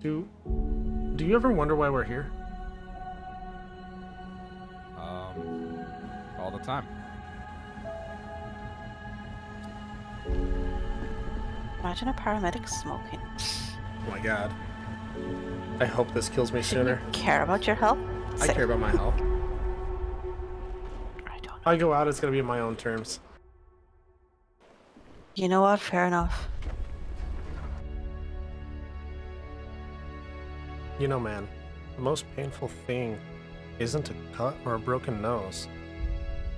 Do do you ever wonder why we're here? Um, all the time. Imagine a paramedic smoking. Oh my god. I hope this kills me Shouldn't sooner. you care about your health? I Say- care about my health. I don't If I go out, it's gonna be on my own terms. You know what? Fair enough. You know, man, the most painful thing isn't a cut or a broken nose.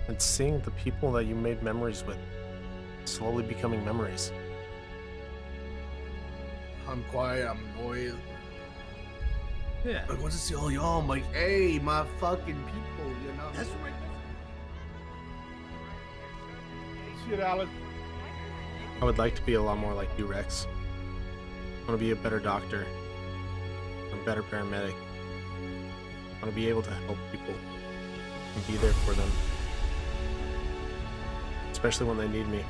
It's seeing the people that you made memories with slowly becoming memories. I'm quiet, I'm annoyed. Yeah. Like, once I see all y'all, I'm like, hey, my fucking people, you know? That's right. Shit, Alex. I would like to be a lot more like you, Rex. I want to be a better doctor, a better paramedic. I want to be able to help people and be there for them, especially when they need me.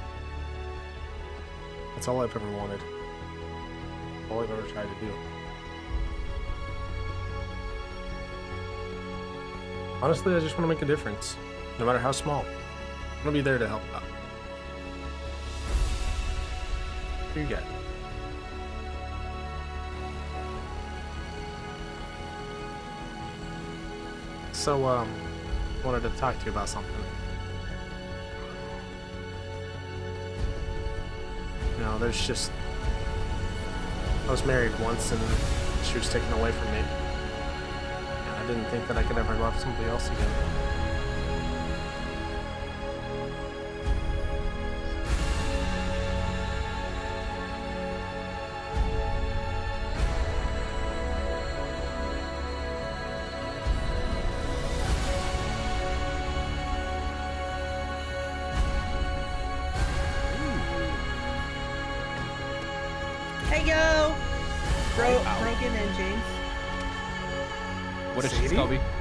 That's all I've ever wanted. All I've ever tried to do. Honestly, I just want to make a difference, no matter how small. I want to be there to help out. Who you got? So, um, wanted to talk to you about something. You know, there's just. I was married once and she was taken away from me. And I didn't think that I could ever love somebody else again. Hey yo! Bro, Wow. Brogan and James. What is she, Sadie? Scobie?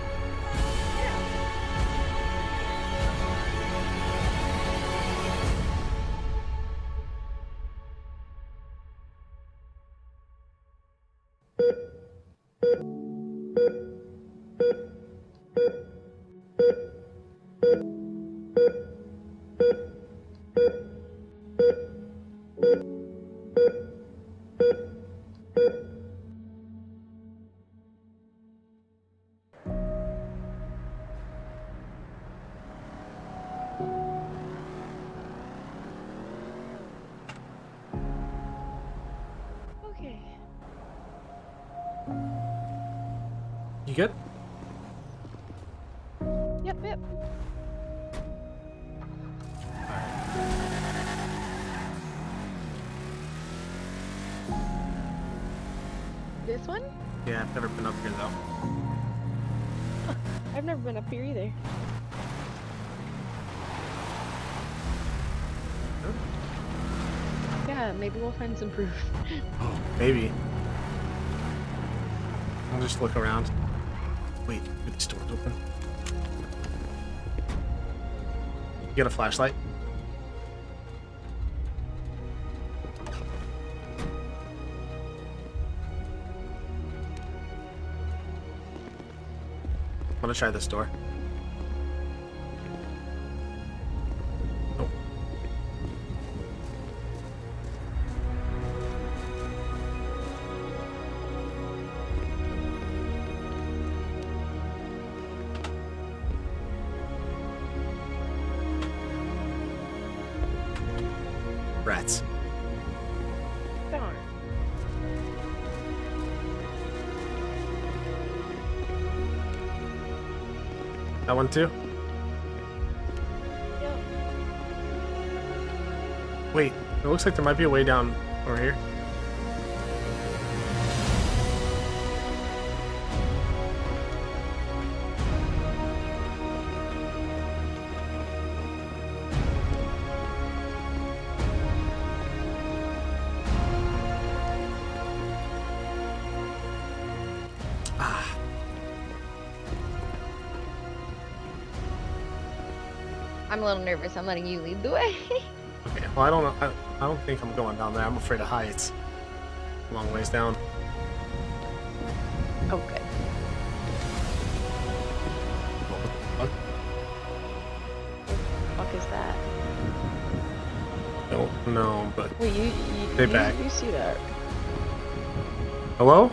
Good? Yep, yep. This one? Yeah, I've never been up here though. I've never been up here either. Yeah, maybe we'll find some proof. Oh, maybe. I'll just look around. Wait, are these doors open? You got a flashlight? I'm gonna try this door. Rats. Darn. That one too? Yep. Wait, it looks like there might be a way down over here. I'm a little nervous. I'm letting you lead the way. Okay. Well, I don't know. I, I don't think I'm going down there. I'm afraid of heights. Long ways down. oh, good. What? The fuck is that? Don't know, but Wait, you you, Stay you, back. you see that? hello.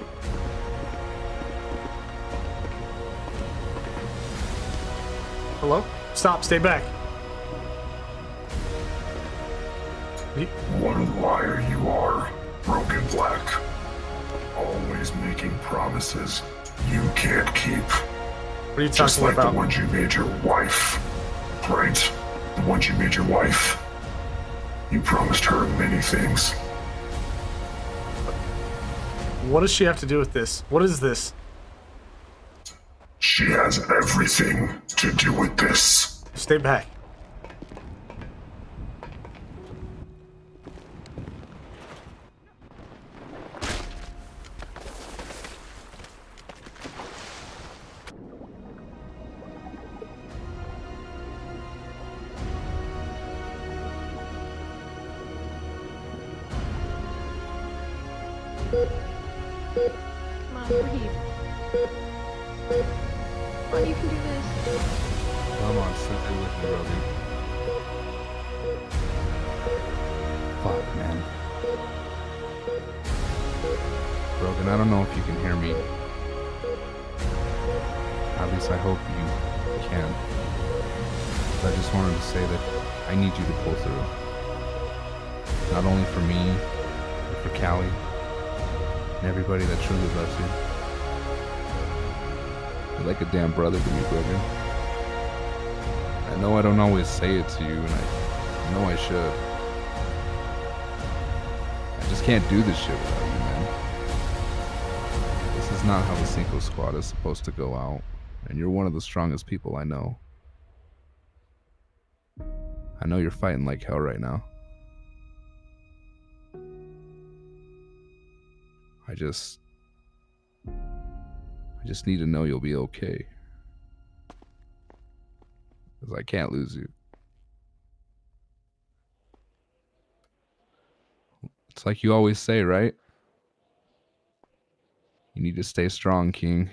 Hello. Stop. Stay back. What a liar you are, Brogan Black. Always making promises you can't keep. What are you talking Just like about? the ones you made your wife. Right? The ones you made your wife. You promised her many things. What does she have to do with this? What is this? She has everything to do with this. Stay back. Come on, breathe. Come on, you can do this. Come on, sit there with me, Brogan. Fuck, man. Brogan, I don't know if you can hear me. At least I hope you can. But I just wanted to say that I need you to pull through. Not only for me, but for Callie everybody that truly loves you. You're like a damn brother to me, Brogan. I know I don't always say it to you, and I know I should. I just can't do this shit without you, man. This is not how the Cinco Squad is supposed to go out, and you're one of the strongest people I know. I know you're fighting like hell right now. Just. I just need to know you'll be okay. Because I can't lose you. It's like you always say, right? You need to stay strong, King.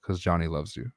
Because Johnny loves you.